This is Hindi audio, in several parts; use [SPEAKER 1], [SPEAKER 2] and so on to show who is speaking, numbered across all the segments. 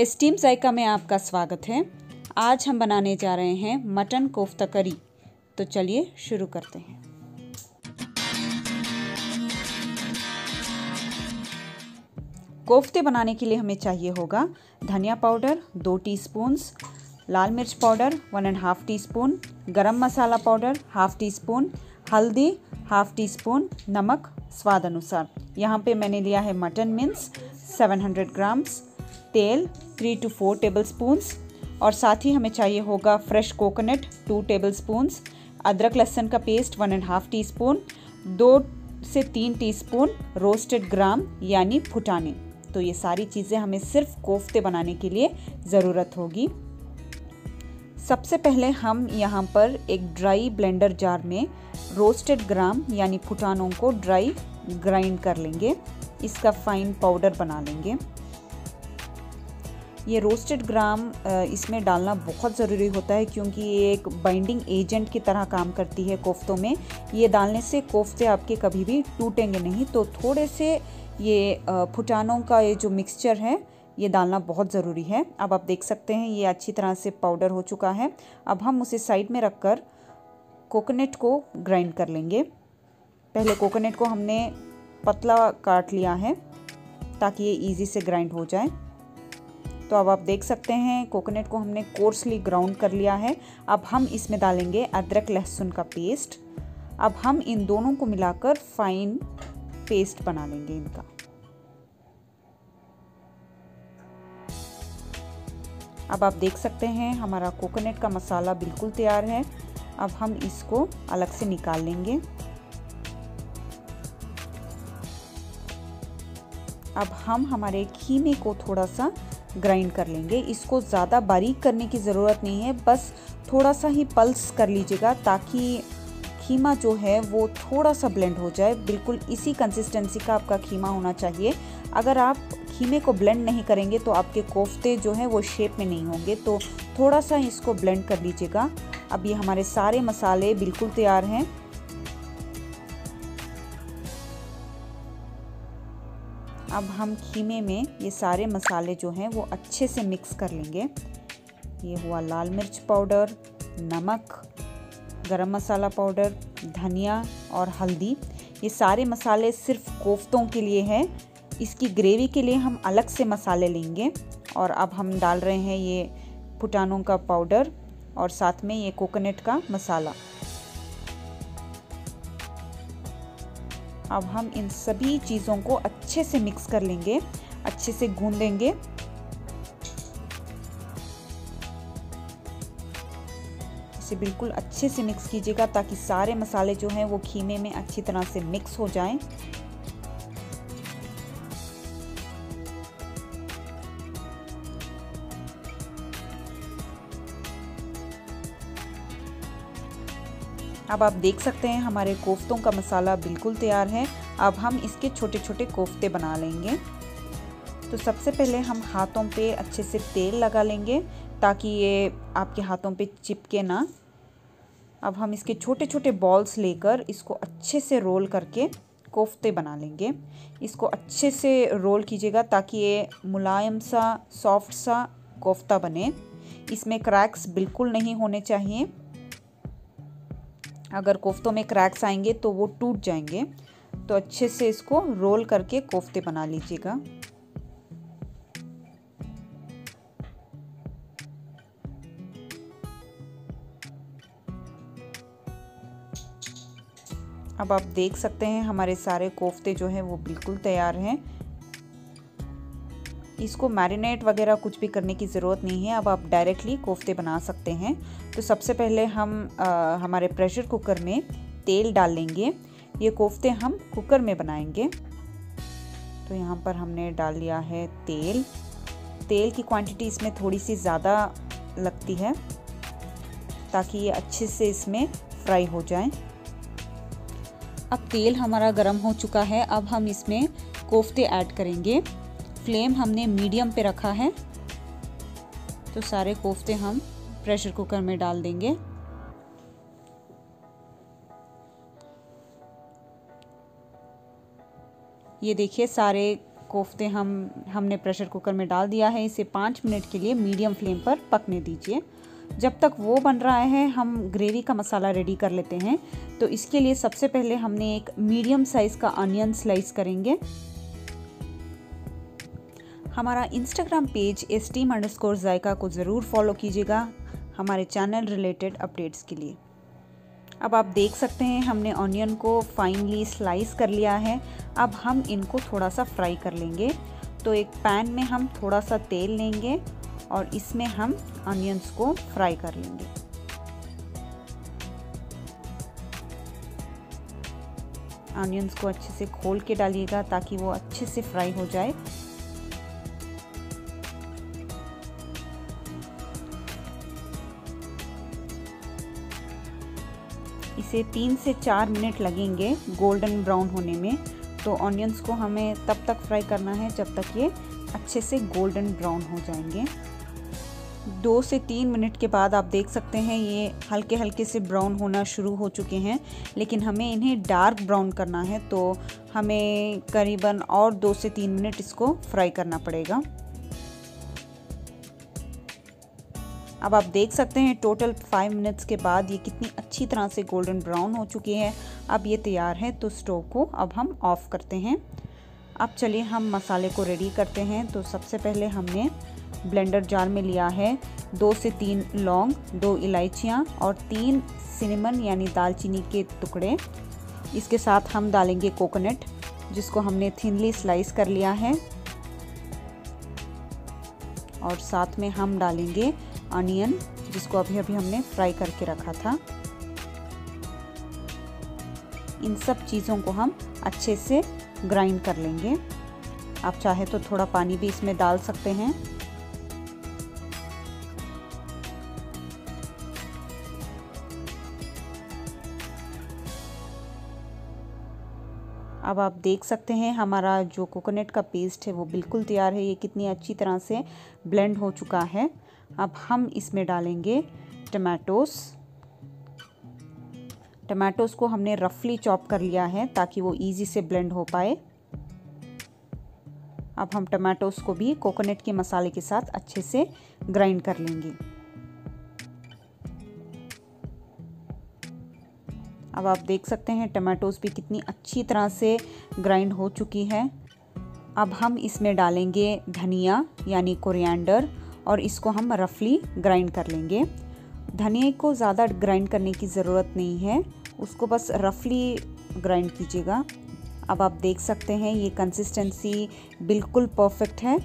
[SPEAKER 1] स्टीम जायका में आपका स्वागत है। आज हम बनाने जा रहे हैं मटन कोफ्ता करी। तो चलिए शुरू करते हैं। कोफ्ते बनाने के लिए हमें चाहिए होगा धनिया पाउडर दो टीस्पून्स, लाल मिर्च powder one and half teaspoon garam masala powder half teaspoon हल्दी हाफ़ टी स्पून नमक स्वाद अनुसार। यहाँ पे मैंने लिया है मटन मिन्स 700 ग्राम्स। तेल three two four tablespoons और साथ ही हमें चाहिए होगा fresh coconut two tablespoons अदरक लहसुन का paste one and half teaspoon दो से तीन टीस्पून रोस्टेड ग्राम यानी फुटाने तो ये सारी चीज़ें हमें सिर्फ़ कोफ्ते बनाने के लिए ज़रूरत होगी। सबसे पहले हम यहाँ पर एक ड्राई ब्लेंडर जार में रोस्टेड ग्राम यानी फुटानों को ड्राई ग्राइंड कर लेंगे। इसका फाइन पाउडर बना लेंगे। ये रोस्टेड ग्राम इसमें डालना बहुत ज़रूरी होता है क्योंकि ये एक बाइंडिंग एजेंट की तरह काम करती है कोफ्तों में। ये डालने से कोफ्ते आपके कभी भी टूटेंगे नहीं। तो थोड़े से ये फुटानों का ये जो मिक्सचर है, ये डालना बहुत ज़रूरी है। अब आप देख सकते हैं ये अच्छी तरह से पाउडर हो चुका है। अब हम उसे साइड में रख कर कोकोनट को ग्राइंड कर लेंगे। पहले कोकोनट को हमने पतला काट लिया है ताकि ये इजी से ग्राइंड हो जाए। तो अब आप देख सकते हैं, कोकोनट को हमने कोर्सली ग्राउंड कर लिया है। अब हम इसमें डालेंगे अदरक लहसुन का पेस्ट अब हम इन दोनों को मिलाकर फाइन पेस्ट बना लेंगे इनका। अब आप देख सकते हैं, हमारा कोकोनट का मसाला बिल्कुल तैयार है। अब हम इसको अलग से निकाल लेंगे। अब हम हमारे खीमे को थोड़ा सा ग्राइंड कर लेंगे। इसको ज़्यादा बारीक करने की ज़रूरत नहीं है। बस थोड़ा सा ही पल्स कर लीजिएगा ताकि खीमा जो है वो थोड़ा सा ब्लेंड हो जाए। बिल्कुल इसी कंसिस्टेंसी का आपका खीमा होना चाहिए। अगर आप खीमे को ब्लेंड नहीं करेंगे तो आपके कोफ्ते जो हैं वो शेप में नहीं होंगे। तो थोड़ा सा इसको ब्लेंड कर लीजिएगा। अब ये हमारे सारे मसाले बिल्कुल तैयार हैं। अब हम खीमे में ये सारे मसाले जो हैं वो अच्छे से मिक्स कर लेंगे। ये हुआ लाल मिर्च पाउडर, नमक, गरम मसाला पाउडर, धनिया और हल्दी। ये सारे मसाले सिर्फ़ कोफ्तों के लिए हैं। इसकी ग्रेवी के लिए हम अलग से मसाले लेंगे और अब हम डाल रहे हैं ये फुटानों का पाउडर और साथ में ये कोकोनट का मसाला। अब हम इन सभी चीज़ों को अच्छे से मिक्स कर लेंगे, अच्छे से गूंदेंगे इसे बिल्कुल अच्छे से मिक्स कीजिएगा ताकि सारे मसाले जो हैं वो खीमे में अच्छी तरह से मिक्स हो जाएँ। अब आप देख सकते हैं, हमारे कोफ्तों का मसाला बिल्कुल तैयार है। अब हम इसके छोटे छोटे कोफ्ते बना लेंगे। तो सबसे पहले हम हाथों पे अच्छे से तेल लगा लेंगे, ताकि ये आपके हाथों पे चिपके ना। अब हम इसके छोटे छोटे बॉल्स लेकर इसको अच्छे से रोल करके कोफ्ते बना लेंगे। इसको अच्छे से रोल कीजिएगा, ताकि ये मुलायम सा सॉफ्ट सा कोफ्ता बने। इसमें क्रैक्स बिल्कुल नहीं होने चाहिए। अगर कोफ्तों में क्रैक्स आएँगे तो वो टूट जाएँगे। तो अच्छे से इसको रोल करके कोफ्ते बना लीजिएगा। अब आप देख सकते हैं हमारे सारे कोफ्ते जो हैं वो बिल्कुल तैयार हैं। इसको मैरिनेट वगैरह कुछ भी करने की ज़रूरत नहीं है अब आप डायरेक्टली कोफ्ते बना सकते हैं। तो सबसे पहले हम आ, हमारे प्रेशर कुकर में तेल डाल लेंगे। ये कोफ्ते हम कुकर में बनाएँगे। तो यहाँ पर हमने डाल लिया है तेल। तेल की क्वांटिटी इसमें थोड़ी सी ज़्यादा लगती है ताकि ये अच्छे से इसमें फ्राई हो जाए। अब तेल हमारा गर्म हो चुका है अब हम इसमें कोफ्ते ऐड करेंगे। फ्लेम हमने मीडियम पे रखा है। तो सारे कोफ्ते हम प्रेशर कुकर में डाल देंगे। ये देखिए, सारे कोफ्ते हम, हमने प्रेशर कुकर में डाल दिया है। इसे पाँच मिनट के लिए मीडियम फ्लेम पर पकने दीजिए। जब तक वो बन रहा है, हम ग्रेवी का मसाला रेडी कर लेते हैं। तो इसके लिए सबसे पहले हमने एक मीडियम साइज़ का अनियन स्लाइस करेंगे। हमारा Instagram page S T underscore Zayka को ज़रूर फॉलो कीजिएगा हमारे चैनल रिलेटेड अपडेट्स के लिए। अब आप देख सकते हैं, हमने ऑनियन को फाइनली स्लाइस कर लिया है। अब हम इनको थोड़ा सा फ्राई कर लेंगे। तो एक पैन में हम थोड़ा सा तेल लेंगे और इसमें हम ऑनियंस को फ्राई कर लेंगे। ऑनियंस को अच्छे से खोल के डालिएगा ताकि वो अच्छे से फ्राई हो जाए। इसे तीन से चार मिनट लगेंगे गोल्डन ब्राउन होने में। तो ऑनियंस को हमें तब तक फ्राई करना है जब तक ये अच्छे से गोल्डन ब्राउन हो जाएँगे। दो से तीन मिनट के बाद आप देख सकते हैं ये हल्के हल्के से ब्राउन होना शुरू हो चुके हैं, लेकिन हमें इन्हें डार्क ब्राउन करना है तो हमें करीबन और दो से तीन मिनट इसको फ्राई करना पड़ेगा। अब आप देख सकते हैं टोटल फाइव मिनट्स के बाद ये कितनी अच्छी तरह से गोल्डन ब्राउन हो चुकी है। अब ये तैयार है तो स्टोव को अब हम ऑफ़ करते हैं। अब चलिए हम मसाले को रेडी करते हैं। तो सबसे पहले हमने ब्लेंडर जार में लिया है दो से तीन लौंग, दो इलायचियाँ और तीन सिनेमन यानी दालचीनी के टुकड़े। इसके साथ हम डालेंगे कोकोनट जिसको हमने थिनली स्लाइस कर लिया है। और साथ में हम डालेंगे अनियन जिसको अभी अभी हमने फ्राई करके रखा था। इन सब चीज़ों को हम अच्छे से ग्राइंड कर लेंगे। आप चाहे तो थोड़ा पानी भी इसमें डाल सकते हैं। अब आप देख सकते हैं, हमारा जो कोकोनट का पेस्ट है, वो बिल्कुल तैयार है। ये कितनी अच्छी तरह से ब्लेंड हो चुका है। अब हम इसमें डालेंगे टमाटोस टमाटोस को हमने रफली चॉप कर लिया है ताकि वो इजी से ब्लेंड हो पाए. अब हम टमाटोस को भी कोकोनट के मसाले के साथ अच्छे से ग्राइंड कर लेंगे. अब आप देख सकते हैं टमाटोस भी कितनी अच्छी तरह से ग्राइंड हो चुकी है. अब हम इसमें डालेंगे धनिया, यानी कोरिएंडर और इसको हम रफली ग्राइंड कर लेंगे। धनिया को ज़्यादा ग्राइंड करने की ज़रूरत नहीं है। उसको बस रफली ग्राइंड कीजिएगा। अब आप देख सकते हैं, ये कंसिस्टेंसी बिल्कुल परफेक्ट है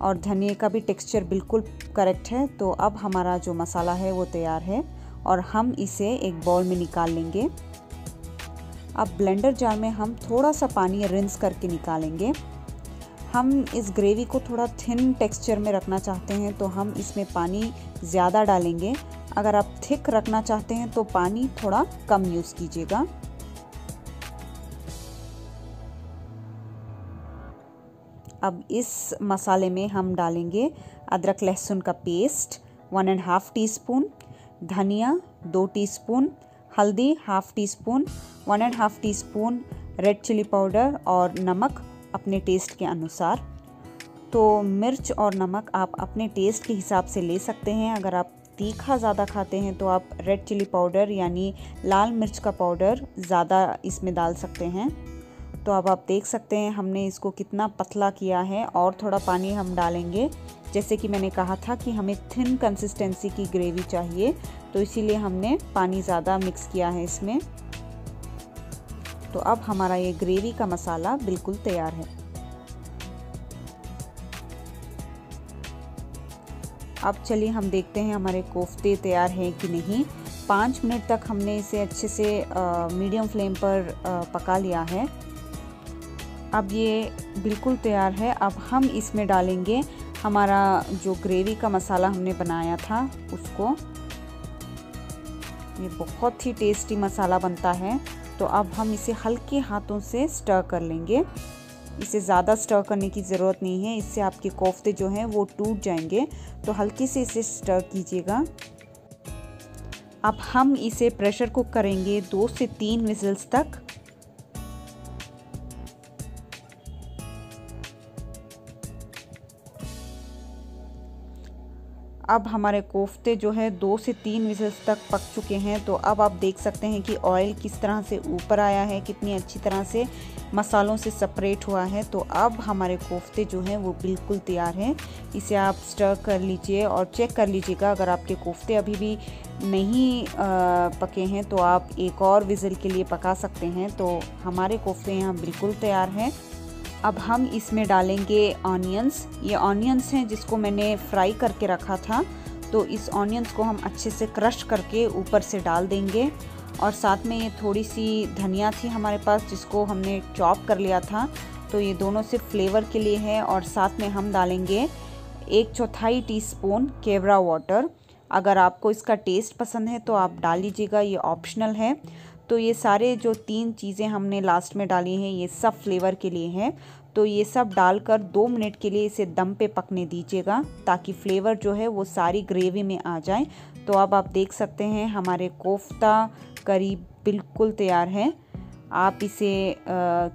[SPEAKER 1] और धनिया का भी टेक्सचर बिल्कुल करेक्ट है। तो अब हमारा जो मसाला है, वो तैयार है और हम इसे एक बॉल में निकाल लेंगे। अब ब्लेंडर जार में हम थोड़ा सा पानी रिंस करके निकालेंगे। हम इस ग्रेवी को थोड़ा थिन टेक्सचर में रखना चाहते हैं तो हम इसमें पानी ज़्यादा डालेंगे। अगर आप थिक रखना चाहते हैं तो पानी थोड़ा कम यूज़ कीजिएगा। अब इस मसाले में हम डालेंगे अदरक लहसुन का paste, one and half teaspoon धनिया दो टीस्पून, हल्दी half teaspoon one and half teaspoon red chilli powder और नमक अपने टेस्ट के अनुसार। तो मिर्च और नमक आप अपने टेस्ट के हिसाब से ले सकते हैं। अगर आप तीखा ज़्यादा खाते हैं तो आप रेड चिली पाउडर यानी लाल मिर्च का पाउडर ज़्यादा इसमें डाल सकते हैं। तो अब आप देख सकते हैं हमने इसको कितना पतला किया है और थोड़ा पानी हम डालेंगे। जैसे कि मैंने कहा था कि हमें थिन कंसिस्टेंसी की ग्रेवी चाहिए तो इसीलिए हमने पानी ज़्यादा मिक्स किया है इसमें। तो अब हमारा ये ग्रेवी का मसाला बिल्कुल तैयार है। अब चलिए हम देखते हैं हमारे कोफ्ते तैयार हैं कि नहीं। पाँच मिनट तक हमने इसे अच्छे से आ, मीडियम फ्लेम पर आ, पका लिया है। अब ये बिल्कुल तैयार है। अब हम इसमें डालेंगे हमारा जो ग्रेवी का मसाला हमने बनाया था उसको। ये बहुत ही टेस्टी मसाला बनता है। तो अब हम इसे हल्के हाथों से स्टर कर लेंगे। इसे ज़्यादा स्टर करने की ज़रूरत नहीं है। इससे आपके कोफ्ते जो हैं वो टूट जाएँगे। तो हल्के से इसे स्टर कीजिएगा। अब हम इसे प्रेशर कुक करेंगे दो से तीन विजल्स तक। अब हमारे कोफ्ते जो है दो से तीन विजल्स तक पक चुके हैं। तो अब आप देख सकते हैं कि ऑयल किस तरह से ऊपर आया है, कितनी अच्छी तरह से मसालों से सेपरेट हुआ है। तो अब हमारे कोफ्ते जो हैं वो बिल्कुल तैयार हैं। इसे आप स्टर कर लीजिए और चेक कर लीजिएगा। अगर आपके कोफ्ते अभी भी नहीं पके हैं तो आप एक और विज़ल के लिए पका सकते हैं। तो हमारे कोफ्ते यहाँ बिल्कुल तैयार हैं। अब हम इसमें डालेंगे ऑनियंस ये ऑनियंस हैं जिसको मैंने फ्राई करके रखा था। तो इस ऑनियंस को हम अच्छे से क्रश करके ऊपर से डाल देंगे। और साथ में ये थोड़ी सी धनिया थी हमारे पास जिसको हमने चॉप कर लिया था। तो ये दोनों सिर्फ़ फ्लेवर के लिए है और साथ में हम डालेंगे एक चौथाई टीस्पून केवरा वाटर अगर आपको इसका टेस्ट पसंद है तो आप डाल लीजिएगा, ये ऑप्शनल है। तो ये सारे जो तीन चीज़ें हमने लास्ट में डाली हैं, ये सब फ्लेवर के लिए हैं। तो ये सब डालकर दो मिनट के लिए इसे दम पे पकने दीजिएगा ताकि फ्लेवर जो है वो सारी ग्रेवी में आ जाए। तो अब आप देख सकते हैं हमारे कोफ्ता करीब बिल्कुल तैयार है। आप इसे आ,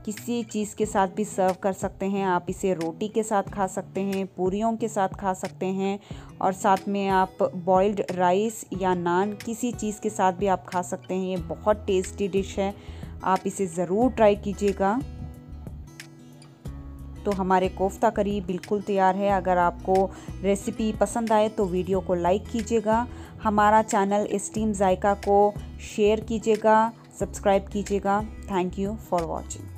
[SPEAKER 1] किसी चीज़ के साथ भी सर्व कर सकते हैं। आप इसे रोटी के साथ खा सकते हैं पूरियों के साथ खा सकते हैं और साथ में आप बॉइल्ड राइस या नान किसी चीज़ के साथ भी आप खा सकते हैं। ये बहुत टेस्टी डिश है। आप इसे ज़रूर ट्राई कीजिएगा। तो हमारे कोफ्ता करी बिल्कुल तैयार है। अगर आपको रेसिपी पसंद आए तो वीडियो को लाइक कीजिएगा। हमारा चैनल स्टीम जायका को शेयर कीजिएगा। सब्सक्राइब कीजिएगा। Thank you for watching